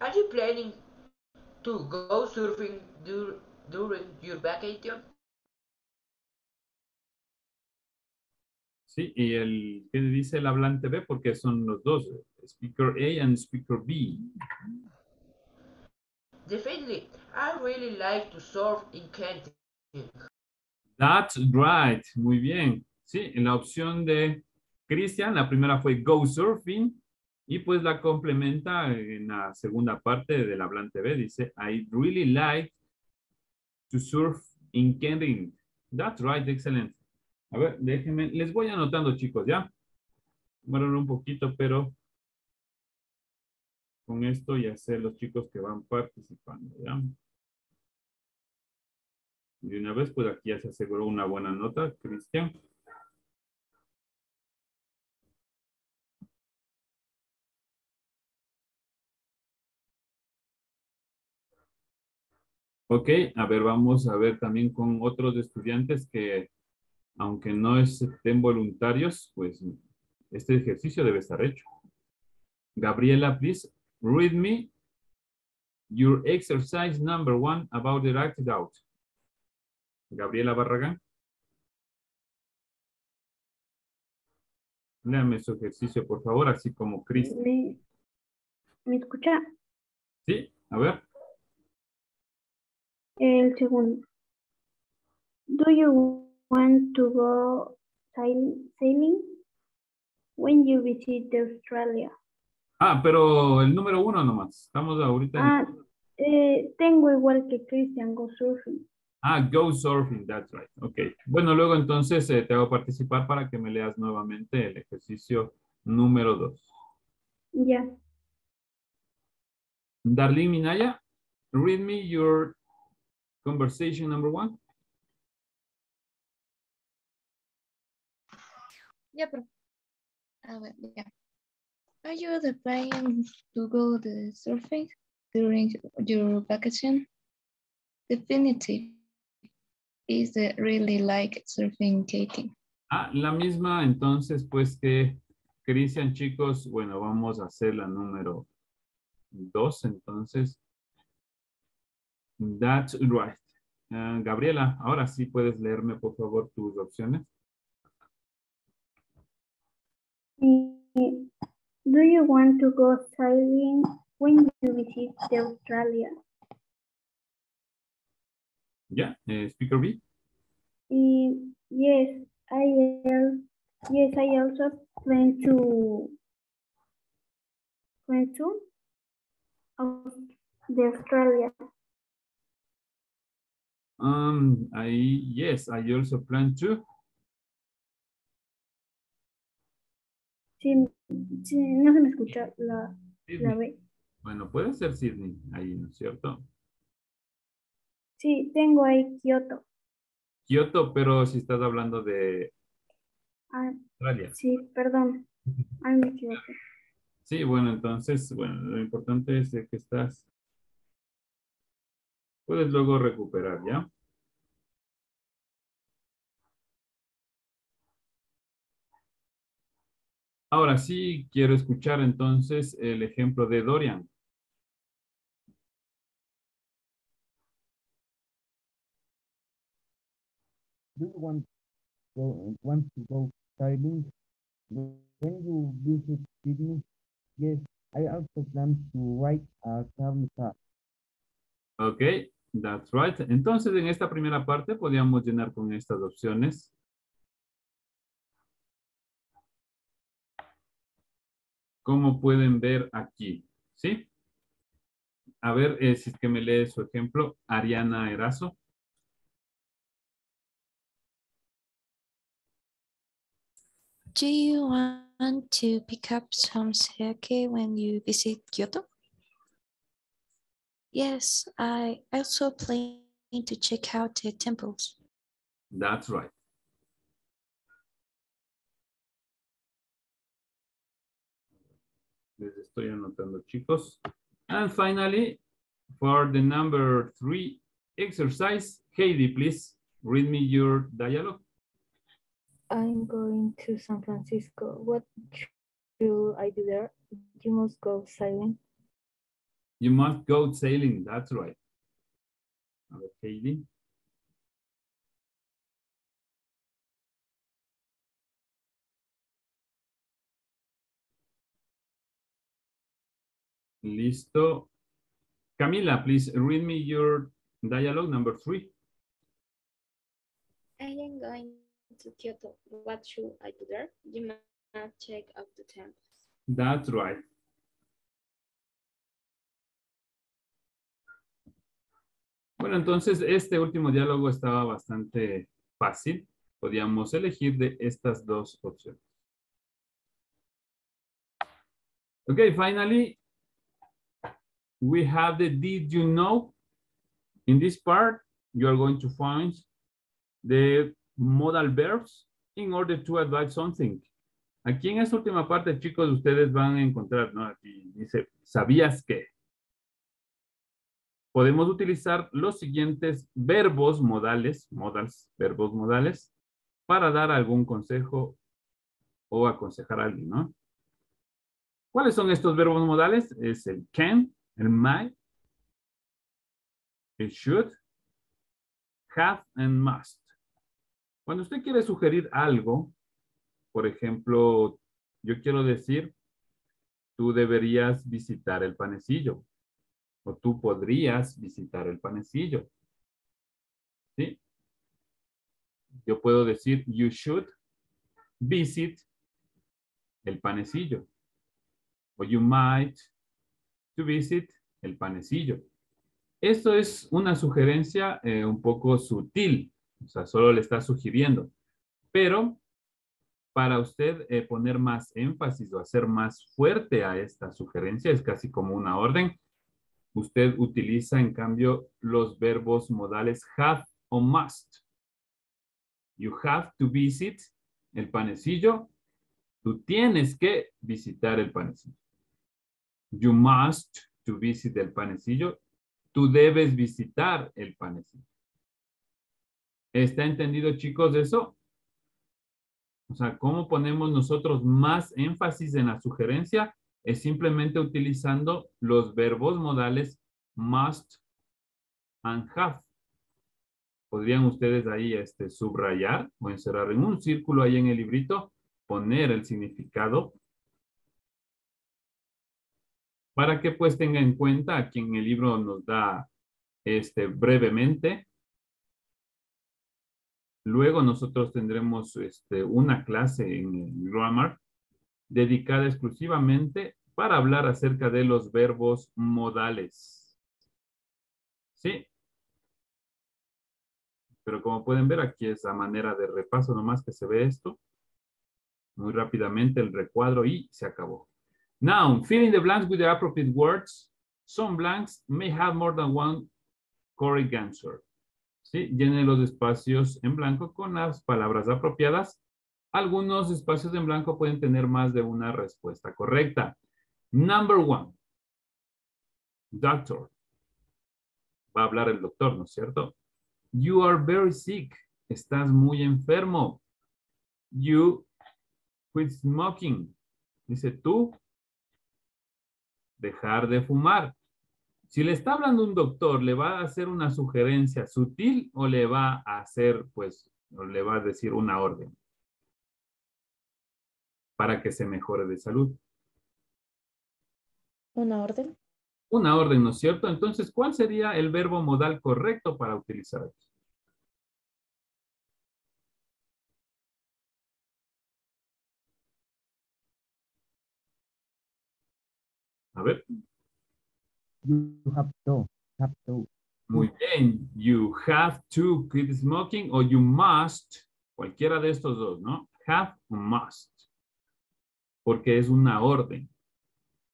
Are you planning to go surfing dur during your vacation? Sí, y el que dice el hablante B porque son los dos, speaker A and speaker B. Definitely. I really like to surf in Kentucky. That's right. Muy bien. Sí, en la opción de Christian, la primera fue go surfing y pues la complementa en la segunda parte del hablante B. Dice, I really like to surf in Kentucky. That's right. Excelente. A ver, déjenme, les voy anotando chicos, ¿ya? Bueno, un poquito, pero con esto ya sé los chicos que van participando, ¿ya? Y una vez, pues aquí ya se aseguró una buena nota, Cristian. Ok, a ver, vamos a ver también con otros estudiantes que, aunque no estén voluntarios, pues este ejercicio debe estar hecho. Gabriela, please read me your exercise number one about the acted out. Gabriela Barragán. Léame su ejercicio, por favor, así como. ¿Me, ¿Me escucha? Sí, a ver. El segundo. Do you want to go sail- sailing when you visit Australia? Ah, pero el número uno nomás. Estamos ahorita. en- Ah, eh, tengo igual que Christian Go Surfing. Ah, go surfing, that's right. Ok. Bueno, luego entonces eh, te hago participar para que me leas nuevamente el ejercicio número dos. Ya. Darlene Minaya, read me your conversation number one. Yeah. A ver, ya. Are you the planning to go the surfing during your vacation? Definitive. Is it really like surfing kating? Ah, la misma entonces pues que Cristian, chicos, bueno, vamos a hacer la número dos, entonces. That's right. Ah, Gabriela, ahora sí puedes leerme por favor tus opciones. Do you want to go sailing when you visit the Australia? Ya, eh, speaker B. Y yes, I yes, I also plan to plan to the Australia. Um, I, yes, I also plan to. Sí, sí, no se me escucha la, la. B. Bueno, puede ser Sydney, ahí, ¿no es cierto? Sí, tengo ahí Kioto. Kioto, pero si estás hablando de Ah, Australia. sí, perdón. Ay, me equivoqué. Sí, bueno, entonces, bueno, lo importante es que estás. Puedes luego recuperar, ¿ya? Ahora sí, quiero escuchar entonces el ejemplo de Dorian. Do you want go, want to go sailing when you visit Sydney? Yes, I also plan to ride a travel car. Ok, that's right. Entonces, en esta primera parte podríamos llenar con estas opciones. Como pueden ver aquí, ¿sí? A ver, eh, si es que me lee su ejemplo, Ariana Erazo. Do you want to pick up some sake when you visit Kyoto? Yes, I also plan to check out the temples. That's right. Estoy anotando, chicos. And finally, for the number three exercise, Heidi, please read me your dialogue. I'm going to San Francisco. What should I do there? You must go sailing. You must go sailing. That's right. A ver, Listo. Camila, please read me your dialogue number three. I am going to Kyoto. What should I do there? You must check out the temples. That's right. Bueno, entonces este último diálogo estaba bastante fácil. Podíamos elegir de estas dos opciones. Okay, finally, we have the did you know. In this part, you are going to find the modal verbs in order to advise something. Aquí en esta última parte, chicos, ustedes van a encontrar, ¿no? Aquí dice, ¿sabías que? Podemos utilizar los siguientes verbos modales, modals, verbos modales, para dar algún consejo o aconsejar a alguien, ¿no? ¿Cuáles son estos verbos modales? Es el can, el might, el should, have and must. Cuando usted quiere sugerir algo, por ejemplo, yo quiero decir, tú deberías visitar el panecillo. O tú podrías visitar el panecillo. ¿Sí? Yo puedo decir, you should visit el panecillo. O you might to visit el panecillo. Esto es una sugerencia eh, un poco sutil. O sea, solo le está sugiriendo. Pero para usted eh, poner más énfasis o hacer más fuerte a esta sugerencia, es casi como una orden, usted utiliza en cambio los verbos modales have o must. You have to visit el panecillo. Tú tienes que visitar el panecillo. You must to visit el panecillo. Tú debes visitar el panecillo. ¿Está entendido, chicos, eso? O sea, ¿cómo ponemos nosotros más énfasis en la sugerencia? Es simplemente utilizando los verbos modales must and have. Podrían ustedes ahí este, subrayar o encerrar en un círculo ahí en el librito, poner el significado para que pues tenga en cuenta, aquí en el libro nos da este brevemente. Luego nosotros tendremos este, una clase en Grammar dedicada exclusivamente para hablar acerca de los verbos modales. ¿Sí? Pero como pueden ver, aquí es a manera de repaso nomás que se ve esto. Muy rápidamente el recuadro y se acabó. Now, fill in the blanks with the appropriate words. Some blanks may have more than one correct answer. ¿Sí? Llene los espacios en blanco con las palabras apropiadas. Algunos espacios en blanco pueden tener más de una respuesta correcta. Number one. Doctor. Va a hablar el doctor, ¿no es cierto? You are very sick. Estás muy enfermo. You quit smoking. Dice tú dejar de fumar. Si le está hablando un doctor, ¿le va a hacer una sugerencia sutil o le va a hacer, pues, o le va a decir una orden para que se mejore de salud? ¿Una orden? Una orden, ¿no es cierto? Entonces, ¿cuál sería el verbo modal correcto para utilizar aquí? A ver. You have to, have to. Muy bien. You have to quit smoking o you must. Cualquiera de estos dos, ¿no? Have o must. Porque es una orden.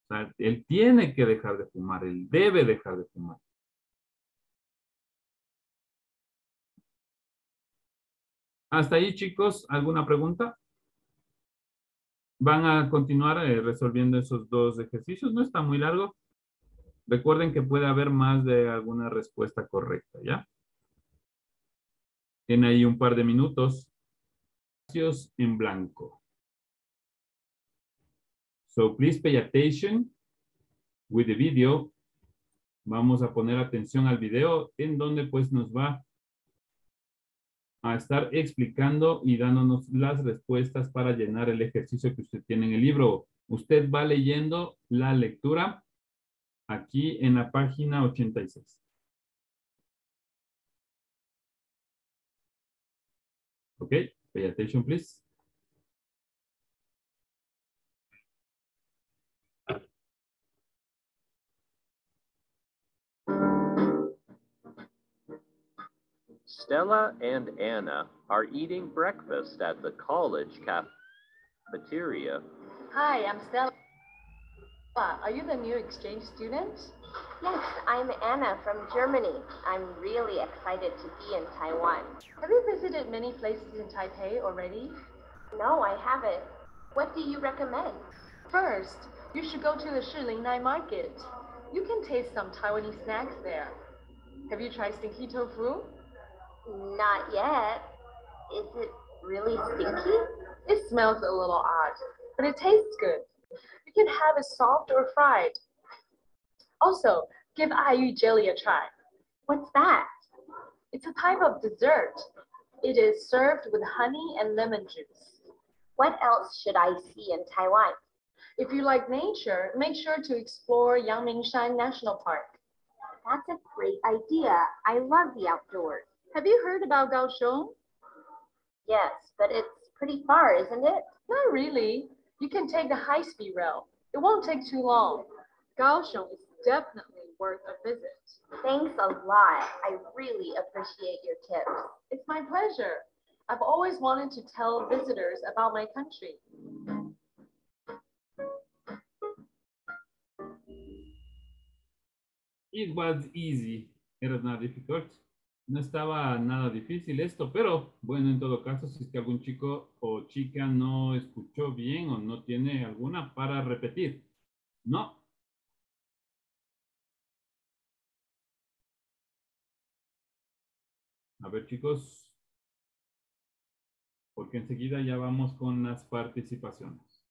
O sea, él tiene que dejar de fumar. Él debe dejar de fumar. Hasta ahí, chicos, ¿alguna pregunta? Van a continuar eh, resolviendo esos dos ejercicios. No está muy largo. Recuerden que puede haber más de alguna respuesta correcta, ¿ya? Tiene ahí un par de minutos. Espacios en blanco. So please pay attention with the video vamos a poner atención al video en donde pues nos va a estar explicando y dándonos las respuestas para llenar el ejercicio que usted tiene en el libro. Usted va leyendo la lectura aquí en la página 86. Okay, pay attention, please. Stella and Anna are eating breakfast at the college cafeteria. Hi, I'm Stella. Are you the new exchange student? Yes, I'm Anna from Germany. I'm really excited to be in Taiwan. Have you visited many places in Taipei already? No, I haven't. What do you recommend? First, you should go to the Shiling Night Market. You can taste some Taiwanese snacks there. Have you tried stinky tofu? Not yet. Is it really stinky? It smells a little odd, but it tastes good. You can have it soft or fried. Also, give Ayu jelly a try. What's that? It's a type of dessert. It is served with honey and lemon juice. What else should I see in Taiwan? If you like nature, make sure to explore Yangmingshan National Park. That's a great idea. I love the outdoors. Have you heard about Kaohsiung? Yes, but it's pretty far, isn't it? Not really. You can take the high-speed rail. It won't take too long. Kaohsiung is definitely worth a visit. Thanks a lot. I really appreciate your tips. It's my pleasure. I've always wanted to tell visitors about my country. It was easy. It was not difficult. No estaba nada difícil esto, pero bueno, en todo caso, si es que algún chico o chica no escuchó bien o no tiene alguna para repetir. No. A ver, chicos. Porque enseguida ya vamos con las participaciones.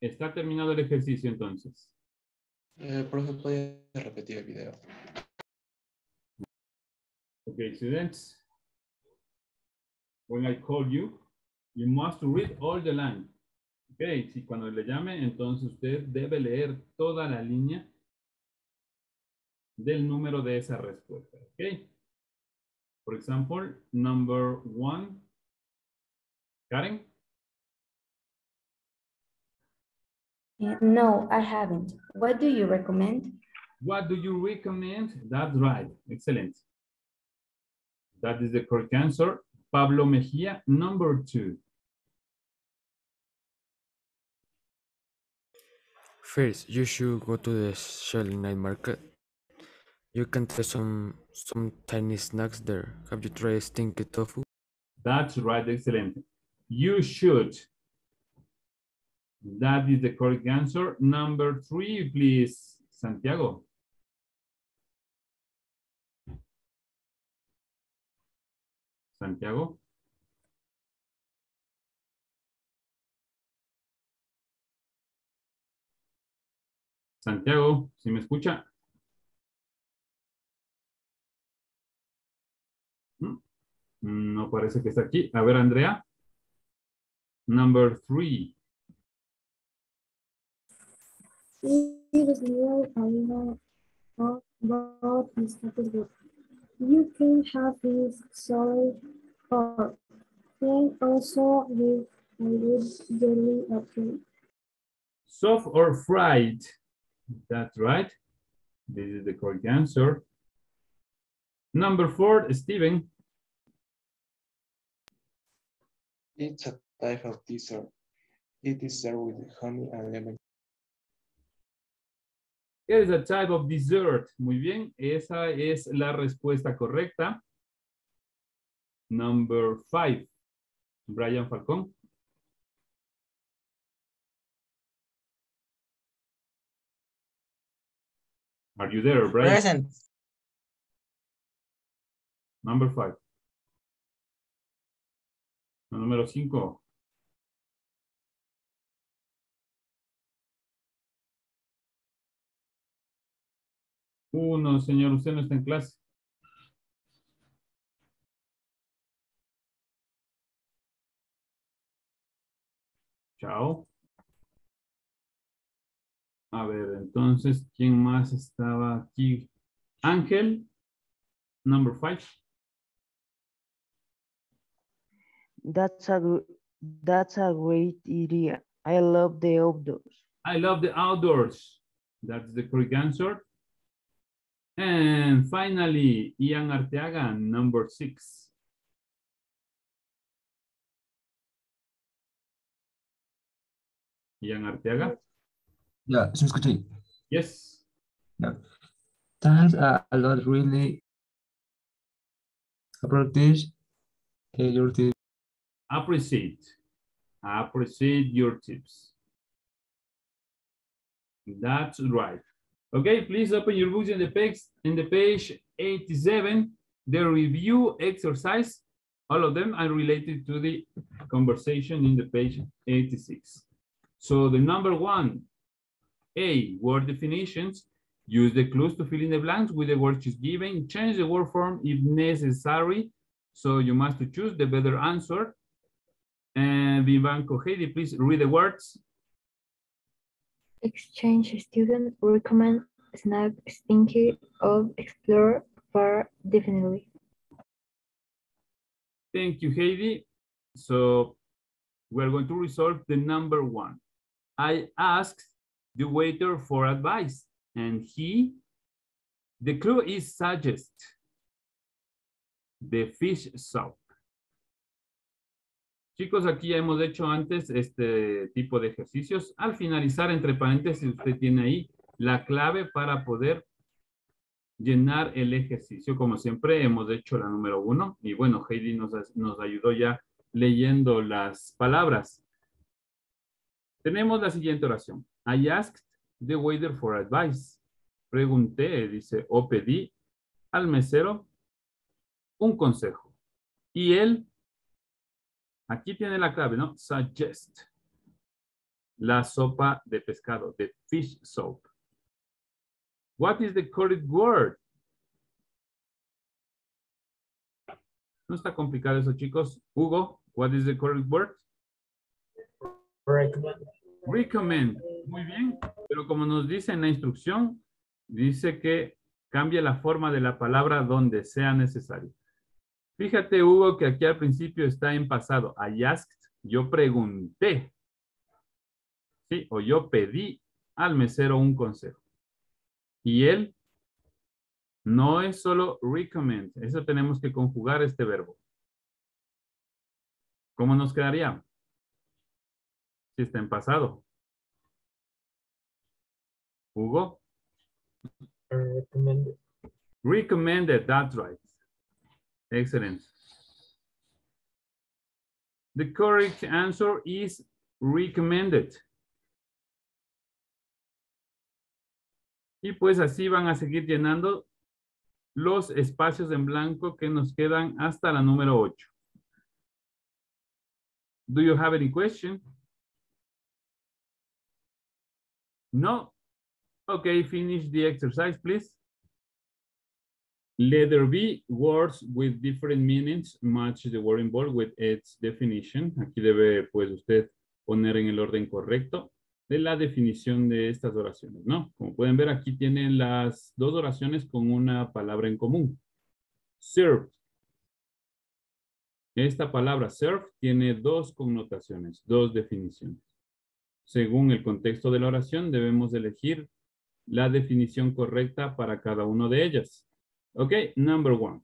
Está terminado el ejercicio entonces. Eh, profe, ¿puede repetir el video? Okay, students. When I call you, you must read all the line. Okay, si cuando le llame, entonces usted debe leer toda la línea del número de esa respuesta. Okay. For example, number one. Karen? No, I haven't. What do you recommend? What do you recommend? That's right. Excellent. That is the correct answer. Pablo Mejia, number two. First, you should go to the Shelly Night Market. You can try some some tiny snacks there. Have you tried stinky tofu? That's right. Excellent. You should. That is the correct answer. Number three, please, Santiago. Santiago. Santiago, ¿sí me escucha? Mm, No parece que está aquí. A ver, Andrea. Number three. It is near Alina about his book. You can have this solid or can also with a good jelly apple. Soft or fried? That's right. This is the correct answer. Number four, Steven. It's a type of dessert. It is served with honey and lemon. It is a type of dessert. Muy bien, esa es la respuesta correcta. Number five, Brian Falcón. Are you there, Brian? Present. Number five. Número cinco. Uno, señor, usted no está en clase. Chao. A ver, entonces, ¿quién más estaba aquí? Ángel, number five. That's a that's a great idea. I love the outdoors. I love the outdoors. That's the correct answer. And finally, Ian Arteaga, number six. Ian Arteaga. Ya, ¿se me escucha? Yes. Ya. Thanks a, a lot, really. Appreciate uh, your tips. Appreciate. Appreciate your tips. That's right. Okay, please open your books in the page in the page 87. The review exercise, all of them are related to the conversation in the page 86. So the number one, A, word definitions. Use the clues to fill in the blanks with the word given. Change the word form if necessary. So you must choose the better answer. And Vivanco Heidi, please read the words. Exchange student recommend Snap, stinky of explore far definitely. Thank you, Heidi. So we're going to resolve the number one. I asked the waiter for advice and he, the clue is suggest the fish soup. Chicos, aquí ya hemos hecho antes este tipo de ejercicios. Al finalizar, entre paréntesis, usted tiene ahí la clave para poder llenar el ejercicio. Como siempre, hemos hecho la número uno. Y bueno, Heidi nos, nos ayudó ya leyendo las palabras. Tenemos la siguiente oración. I asked the waiter for advice. Pregunté, dice, o pedí al mesero un consejo. Y él, aquí tiene la clave, ¿no? Suggest. La sopa de pescado, the fish soup. What is the correct word? No está complicado eso, chicos. Hugo, what is the correct word? Recommend. Recommend. Muy bien. Pero como nos dice en la instrucción, dice que cambie la forma de la palabra donde sea necesario. Fíjate, Hugo, que aquí al principio está en pasado. I asked, yo pregunté. Sí, o yo pedí al mesero un consejo. Y él no es solo recommend. Eso tenemos que conjugar este verbo. ¿Cómo nos quedaría? Si está en pasado. Hugo. Recommended. Recommended, that's right. Excellent. The correct answer is recommended. Y pues así van a seguir llenando los espacios en blanco que nos quedan hasta la número 8. Do you have any question? No? Okay, finish the exercise, please. Letter B, words with different meanings match the word involved with its definition. Aquí debe, pues, usted poner en el orden correcto de la definición de estas oraciones, ¿no? Como pueden ver, aquí tienen las dos oraciones con una palabra en común. Serve. Esta palabra serve tiene dos connotaciones, dos definiciones. Según el contexto de la oración, debemos elegir la definición correcta para cada una de ellas. Okay, number one.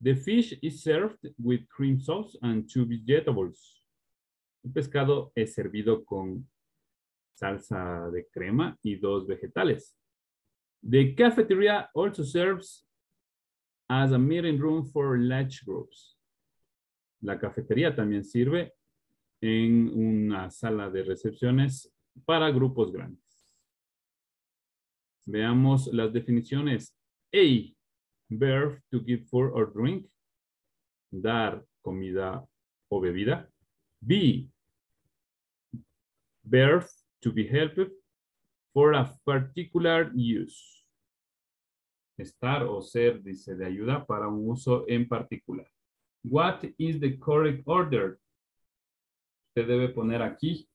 The fish is served with cream sauce and two vegetables. El pescado es servido con salsa de crema y dos vegetales. The cafeteria also serves as a meeting room for large groups. La cafetería también sirve en una sala de recepciones para grupos grandes. Veamos las definiciones. A. Verb to give food or drink. Dar comida o bebida. B. Verb to be helped for a particular use. estar o ser, dice, de ayuda para un uso en particular. What is the correct order? Usted debe poner aquí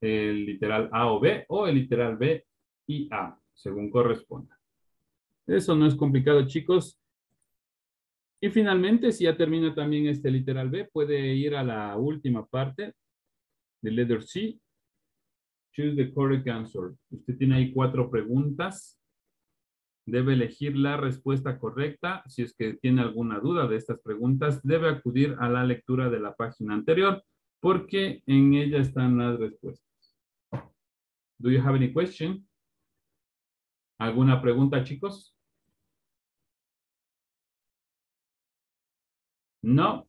el literal A o B o el literal B y A, según corresponda. Eso no es complicado, chicos. Y finalmente, si ya termina también este literal B, puede ir a la última parte de letter C. Choose the correct answer. Usted tiene ahí cuatro preguntas. Debe elegir la respuesta correcta. Si es que tiene alguna duda de estas preguntas, debe acudir a la lectura de la página anterior porque en ella están las respuestas. Do you have any question? ¿Alguna pregunta, chicos? No.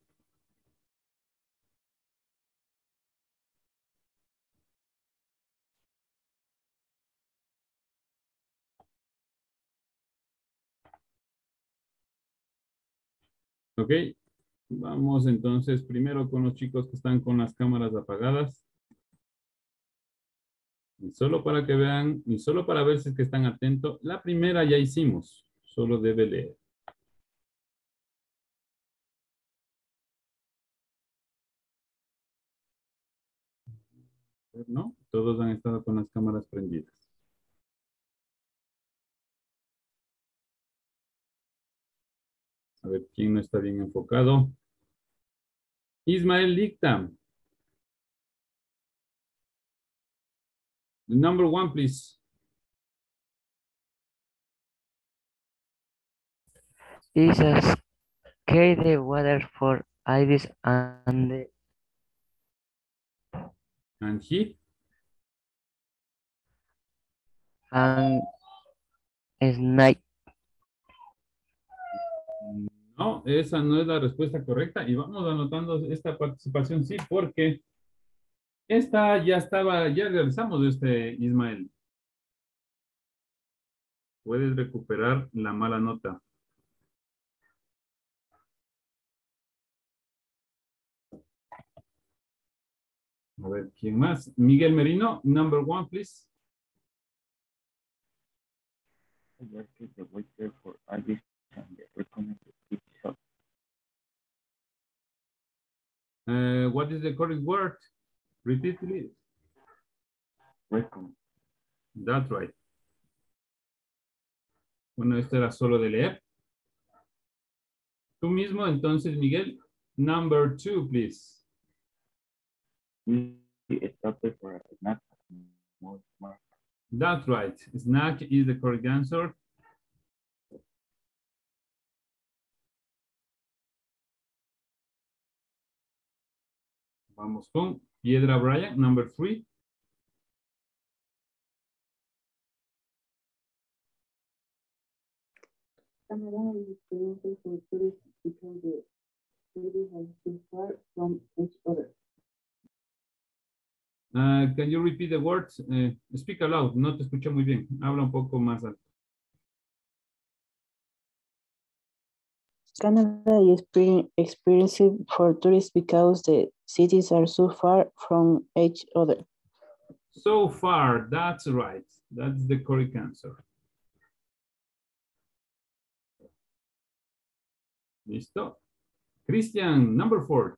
Ok, vamos entonces primero con los chicos que están con las cámaras apagadas. Y solo para que vean, y solo para ver si es que están atentos, la primera ya hicimos, solo debe leer. ¿No? Todos han estado con las cámaras prendidas. A ver, ¿quién no está bien enfocado? Ismael dicta. The number one, please. Jesus carry the water for Ibis and the And he? and snake. No, esa no es la respuesta correcta y vamos anotando esta participación sí porque esta ya estaba, ya realizamos este Ismael. Puedes recuperar la mala nota. A ver, ¿quién más? Miguel Merino, number one, please. the waiter for and recommended. Uh, what is the correct word? Repeat, please. Recommend. That's right. Bueno, esto era solo de leer. Tú mismo, entonces, Miguel. Number two, please. We stopped for a snack at Mall Smart. That's right. Snack is the correct answer. Vamos con Piedra Brian, number three. Canada is experiencing for tourists because the city has too far from each other. Uh, can you repeat the words? Uh, speak aloud. No te escuché muy bien. Habla un poco más alto. Canada is experiencing for tourists because the cities are so far from each other. So far, that's right. That's the correct answer. Listo. Christian, number four.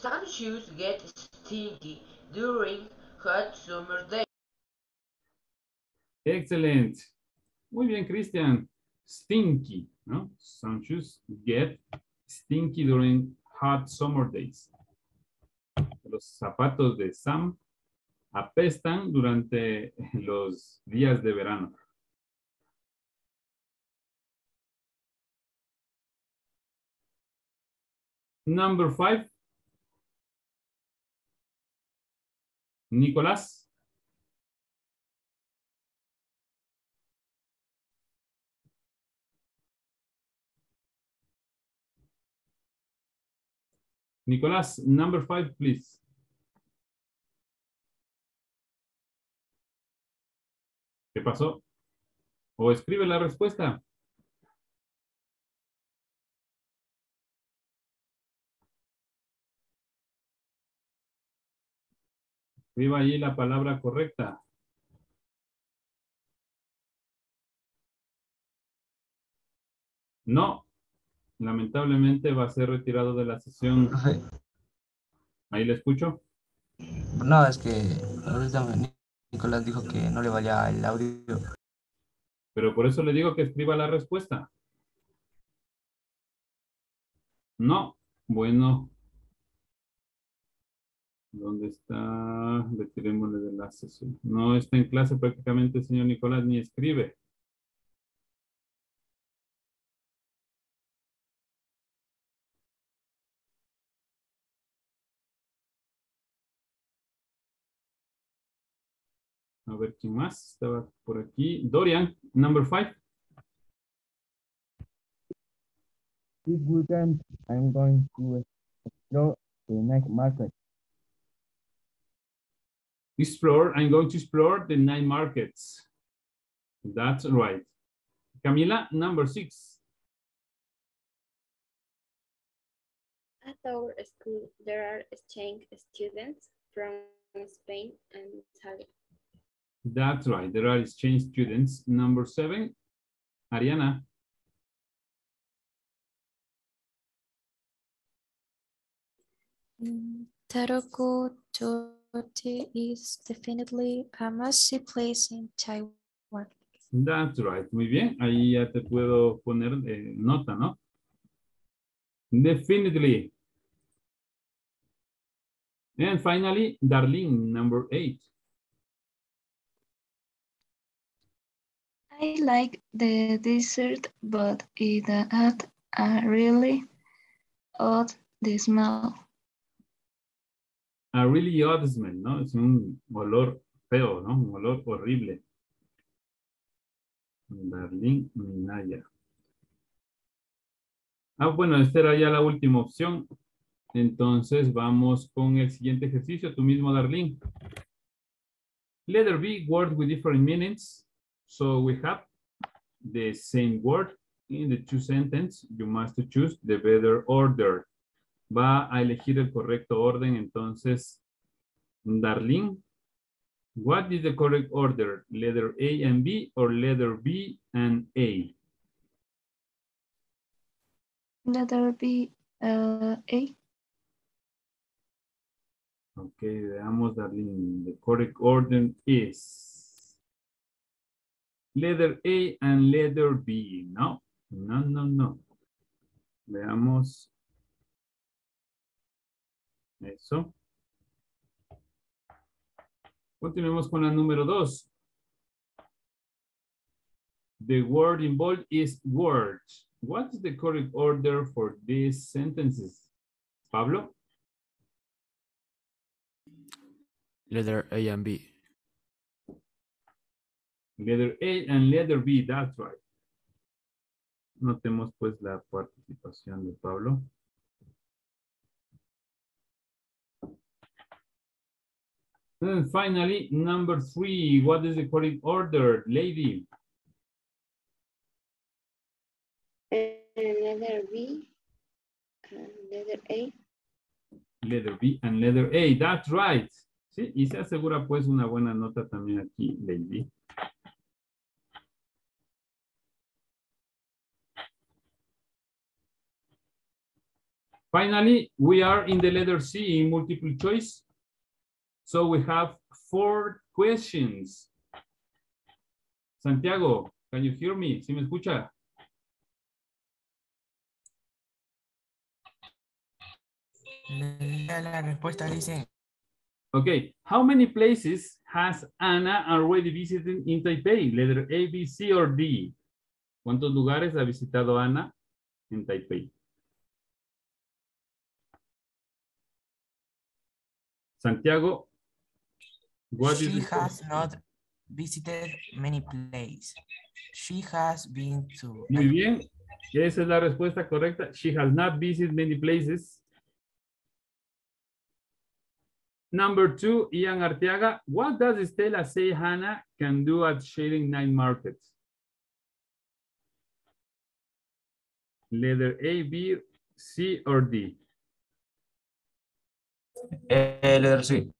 Some shoes get stinky during hot summer days. Excellent. Muy bien, Christian. Stinky, ¿no? Some shoes get stinky during hot summer days. Los zapatos de Sam apestan durante los días de verano. Number five. Nicolás. Nicolás, number five, please. ¿Qué pasó? O escribe la respuesta. Escriba allí la palabra correcta. No, lamentablemente va a ser retirado de la sesión. Ahí le escucho. No, es que ahorita Nicolás dijo que no le valía el audio. Pero por eso le digo que escriba la respuesta. No, bueno, ¿Dónde está? Retirémosle de la sesión. No está en clase prácticamente, señor Nicolás, ni escribe. A ver quién más estaba por aquí. Dorian, number five. This weekend, I'm going to explore the night market. Explore, I'm going to explore the nine markets. That's right. Camila, number six. At our school, there are exchange students from Spain and Italy. That's right. There are exchange students. Number seven, Ariana. Mm, Taroko Tote is definitely a must-see place in Taiwan. That's right. Muy bien. Ahí ya te puedo poner eh, nota, ¿no? Definitely. And finally, Darlene, number eight. I like the dessert, but it had a really odd the smell. A really odd ¿no? Es un olor feo, ¿no? Un olor horrible. Darlene Minaya. Ah, bueno, esta era ya la última opción. Entonces vamos con el siguiente ejercicio. Tú mismo, Darlene. Letter B, word with different meanings. So we have the same word in the two sentences. You must choose the better order. Va a elegir el correcto orden. Entonces, Darlene, what is the correct order? Letter A and B or letter B and A? Letter B, uh, A. Okay, veamos, Darlene. The correct order is letter A and letter B. No, no, no, no. Veamos. Eso. Continuemos con la número dos. The word involved is words. What is the correct order for these sentences? Pablo? Letter A and B. Letter A and letter B, that's right. Notemos pues la participación de Pablo. And finally, number three, what is the correct order, lady? And letter B, and letter A. Letter B and letter A, that's right. Sí, y se asegura pues una buena nota también aquí, lady. Finally, we are in the letter C in multiple choice. So we have four questions. Santiago, can you hear me? ¿Sí me escucha? La respuesta dice, Okay, how many places has Anna already visited in Taipei? Letter A, B, C, or D? ¿Cuántos lugares ha visitado Ana en Taipei? Santiago, what she is the- has not visited many places. She has been to Muy bien, esa es la respuesta correcta. She has not visited many places. Number two, Ian Arteaga. What does Stella say Hannah can do at Shading Night Market? Letter A, B, C, or D? Eh, letter C.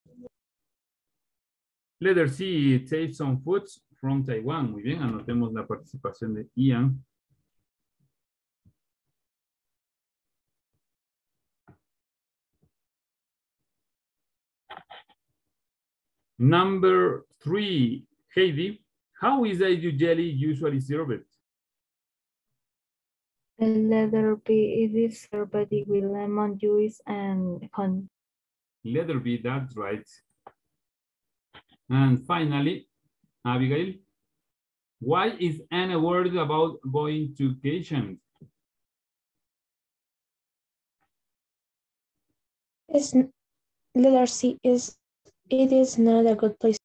Letter C, Taste some foods from Taiwan. Muy bien, anotemos la participación de Ian. Number three, Heidi, how is a jelly usually served? The letter B it is served with lemon juice and honey. Letter B, that's right. And finally, Abigail, why is Anna worried about going to vacation? It's letter C is it is not a good place.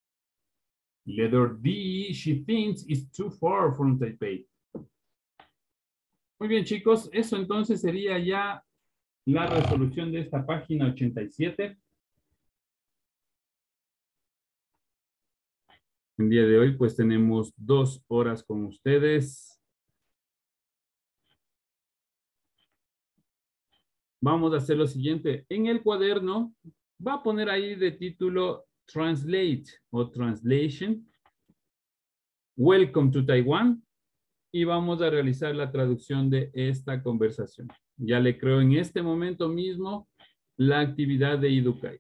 Letter D, she thinks is too far from Taipei. Muy bien, chicos, eso entonces sería ya la resolución de esta página 87. El día de hoy, pues tenemos dos horas con ustedes. Vamos a hacer lo siguiente. En el cuaderno va a poner ahí de título Translate o Translation. Welcome to Taiwan. Y vamos a realizar la traducción de esta conversación. Ya le creo en este momento mismo la actividad de Idukai.